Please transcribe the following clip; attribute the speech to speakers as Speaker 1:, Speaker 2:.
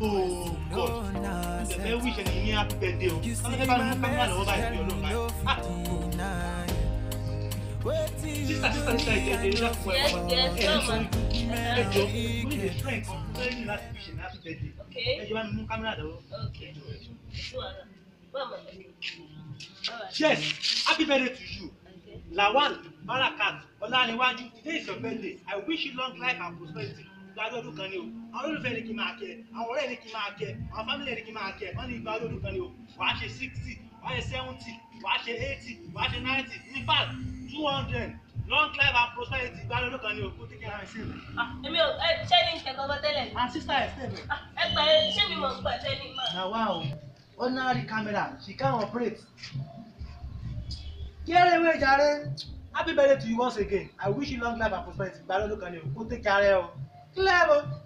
Speaker 1: o oh, god ìṣẹ̀fẹ̀ wíṣẹ̀ ní yín àpẹẹdẹ o ọlọ́dẹ bá mú kámẹ́rà lọ́wọ́ báyìí fi ọlọ́run báyìí. sísà sísà sísà ìjẹ́jẹ́ ní àpò ẹ̀ wọ́n ẹ̀ ń sọ ikú ẹjọ́ mi lè fẹ́ nǹkan tó fẹ́
Speaker 2: ní láti wíṣẹ̀ ní àpẹẹdẹ ẹjọ́ bá mú kámẹ́rà lọ́wọ́.
Speaker 1: yes happy birthday to you okay. Lawal Barakat Ọláníwájú today is your birthday I wish you long life and prosperity ìgbàgbé ọdún kan ni o àwọn olólùfẹ́ ni kì í máa kẹ àwọn ọ̀rẹ́ ni kì í máa kẹ àwọn fámìlì ni kì í máa kẹ wọ́n ní ìgbàgbé kan ni o wàá ṣe sixty wàá ṣe seventy wàá ṣe eighty wàá ṣe ninety in fact two hundred long life and
Speaker 2: prosperity ìgbàgbé ọdún kan ni o kó tí kí ara ṣe. Ah, èmi ò ṣé ní ìṣẹ̀gbọ́n tẹ́lẹ̀. and sister ẹ̀ sẹ́lẹ̀. Ah, ẹ gbà ẹ ṣé mi mọ̀ gbà tẹ́lẹ̀ mọ́. na
Speaker 3: o ordinary camera she can operate. kí ẹrẹ ìwé jàre happy birthday to you once again i
Speaker 4: wish you long life and prosperity ìgbàgbé kan ni o kó tí kí ara ẹ o. Level.